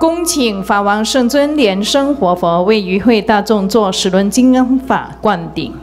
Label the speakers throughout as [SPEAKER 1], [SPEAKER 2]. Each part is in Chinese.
[SPEAKER 1] 恭请法王圣尊莲生活佛为与会大众做十轮金刚法灌顶。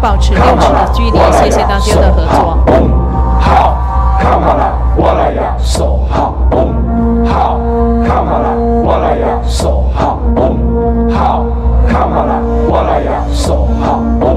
[SPEAKER 1] 保持六尺的距离，谢谢大家的合作。
[SPEAKER 2] 好，看好了，我来呀，手好，好，看好了，我来呀，手好，好，看好了，我来呀，手好，好，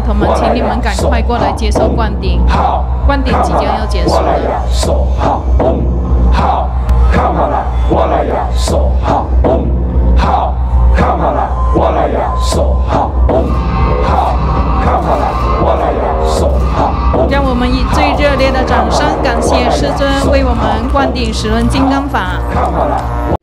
[SPEAKER 1] 徒们，请你们赶快过来接受灌顶。
[SPEAKER 2] 好，
[SPEAKER 1] 灌顶即将要结束
[SPEAKER 2] 我来呀，手好，嘣，好，come on 啦，我来呀，手好，嘣，好，come on 啦，我来呀，手好，嘣，好，come on 啦，我来呀，手好，嘣。
[SPEAKER 1] 让我们以最热烈的掌声感谢师尊为我们灌顶十轮金刚法看好了